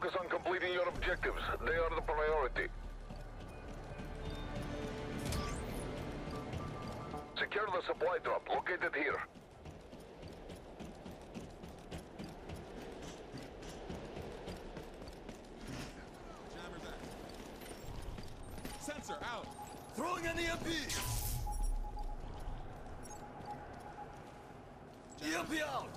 Focus on completing your objectives. They are the priority. Secure the supply drop located here. Sensor out. Throwing an! EMP out!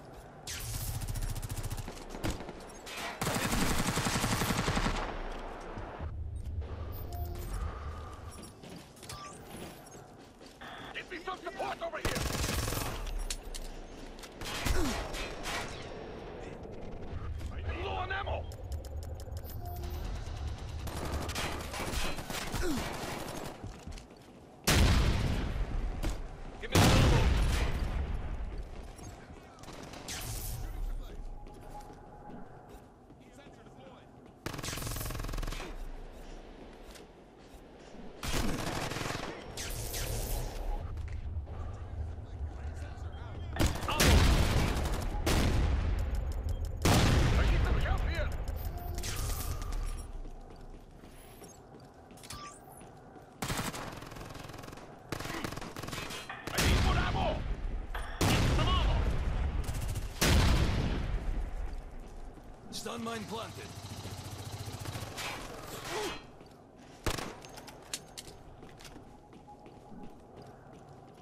Give me some support over here! I'm low on ammo! Give me the ammo! Sensor deployed. I need some help here! I need more ammo! Some ammo! Stun mine planted.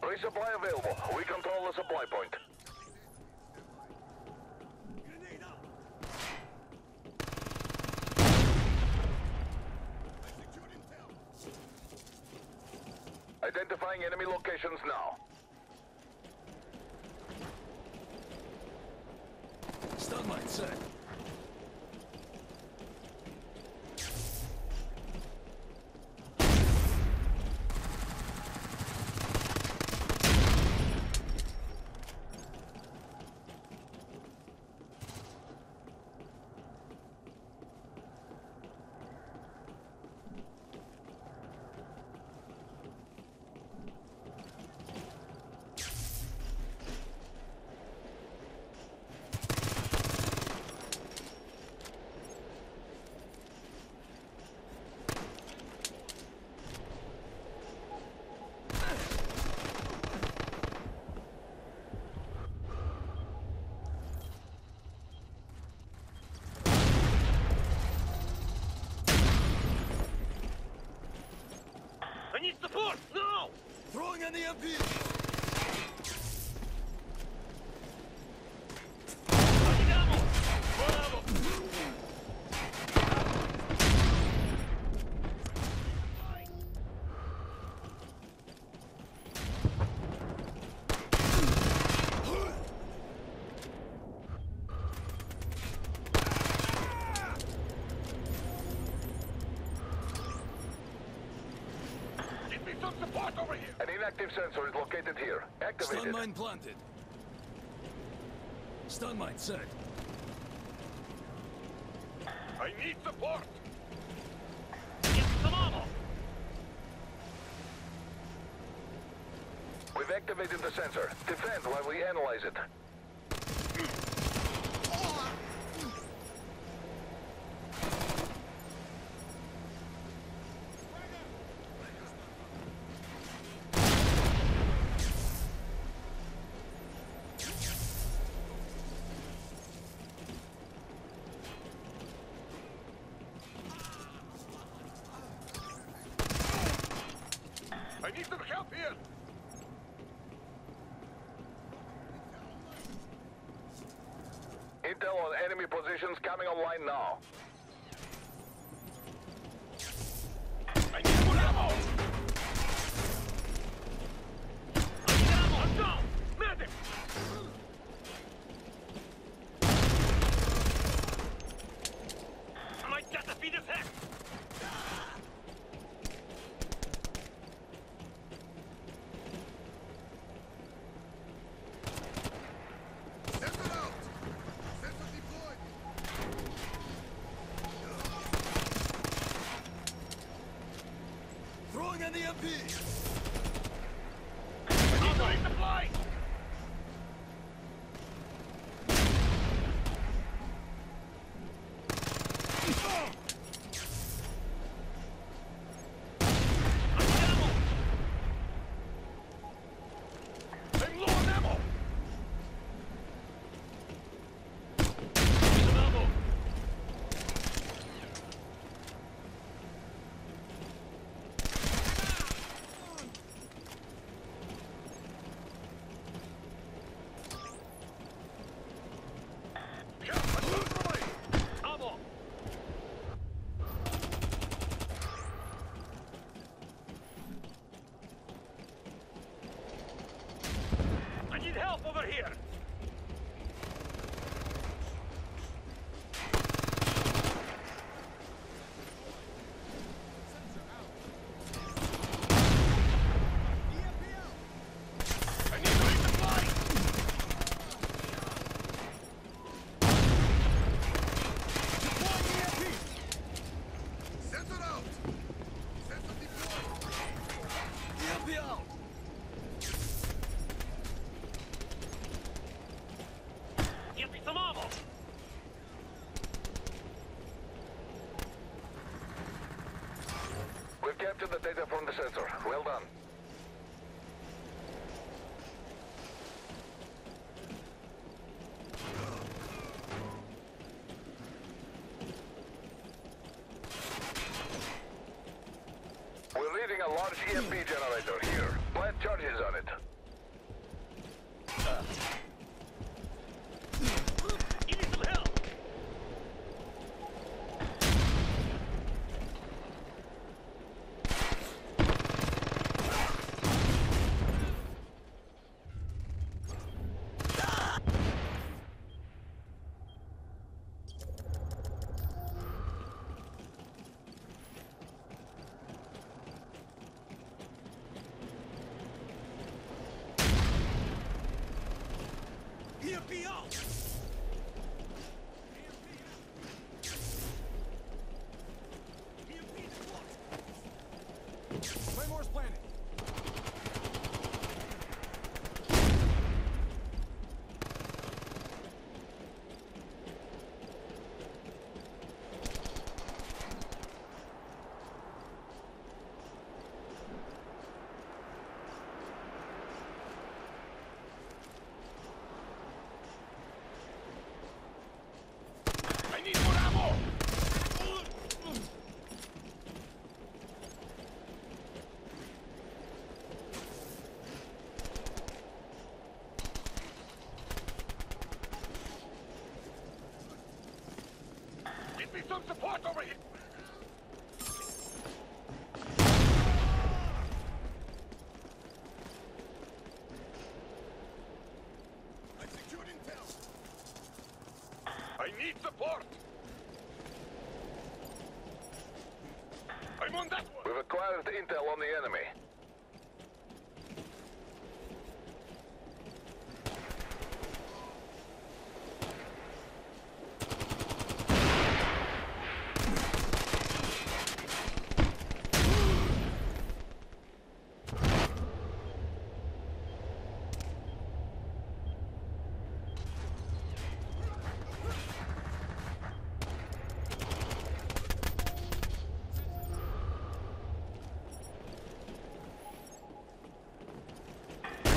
Resupply available. We control the supply point. Identifying enemy locations now. Stun mine set. I need support! No! Throwing an EMP! I need ammo! More ammo! Give me some support over here! An inactive sensor is located here. Activated. Stun mine planted. Stun mine set. I need support! Get some ammo! We've activated the sensor. Defend while we analyze it. I need some help here! Intel on enemy positions coming online now. I need more ammo! I need ammo! I'm down! Medic! I might get the feet of heck! Sensor out! Sensor deployed! Throwing clear! Large EMP generator here. Plant charges on it. Give me some help! EMP out! EMP deployed. Claymore's planted. I need more ammo! Give me some support over here! I secured intel! I need support! I'm on that one! We've acquired intel on the enemy.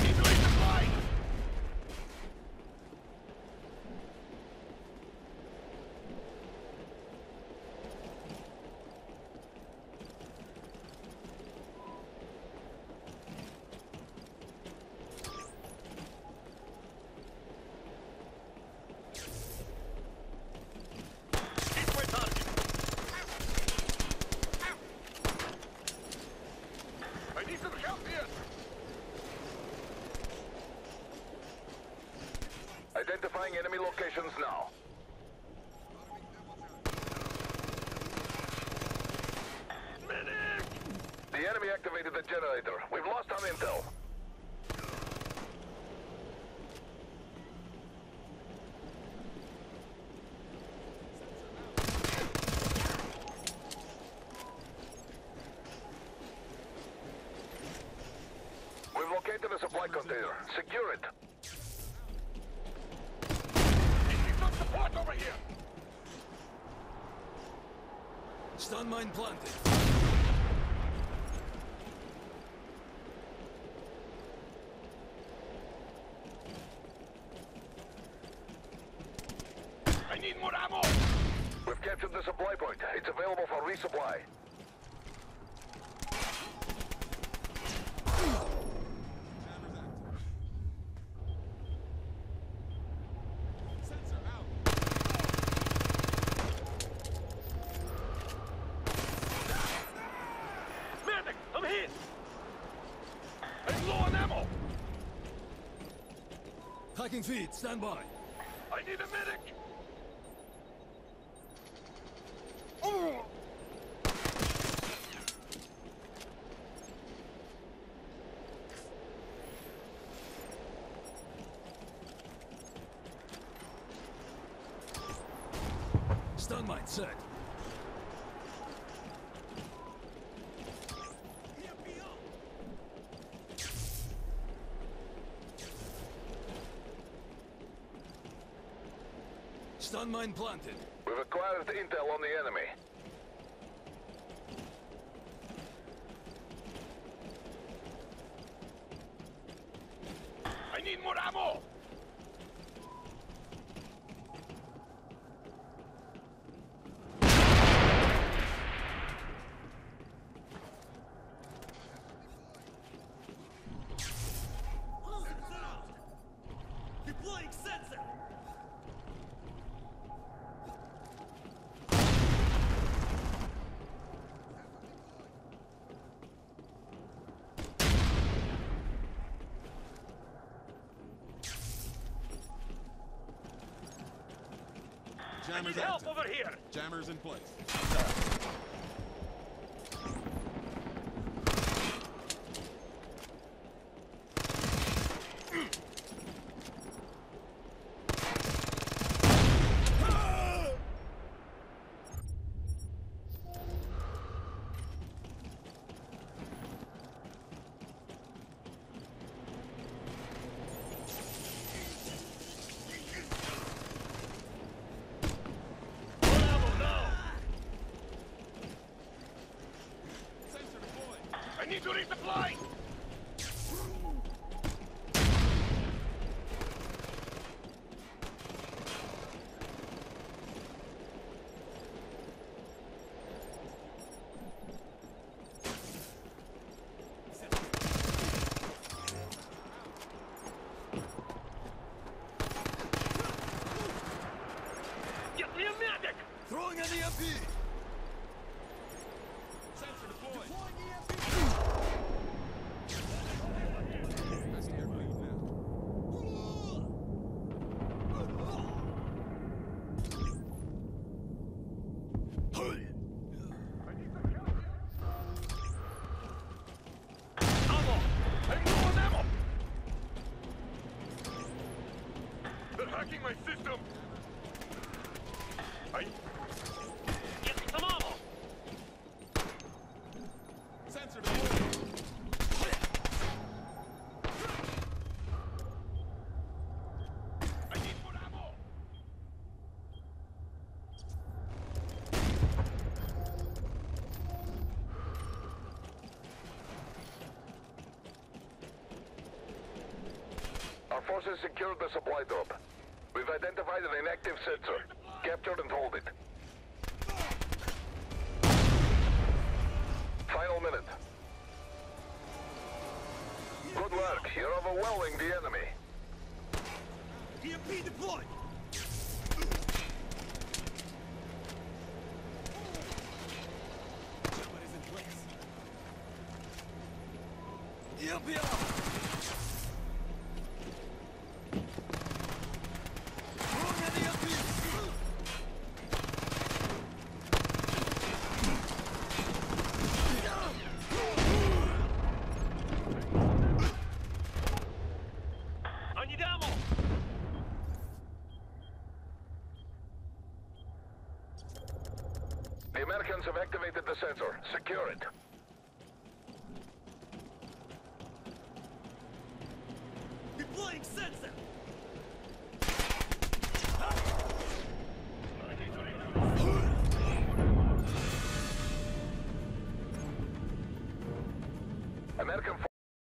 Need to resupply! Keep my target! I need some help here! Identifying enemy locations now. Medic! The enemy activated the generator. We've lost our intel. Located a supply container. Secure it. Some support over here. Stun mine planted. I need more ammo. We've captured the supply point. It's available for resupply. Jammer's active. Sensor out. Medic! I'm hit! I'm low on ammo. Hacking feed, stand by. I need a medic. Stun mine set. Stun mine planted. We've acquired intel on the enemy. I need more ammo! Deploying sensor! I need help active. over here! Jammers in place. More ammo now! Sensor deployed. I need to resupply! Get me a medic! Throwing an EMP! Sensor deployed. Passing your feed now. Ammo! I need more ammo! They're hacking my system! I... Get me some ammo! Sensor deployed. I need more ammo! Our forces secured the supply drop. We've identified an inactive sensor. Capture and hold it. Final minute. Good work. You're overwhelming the enemy. EMP deployed. EMP! Throwing an EMP! The Americans have activated the sensor. Secure it.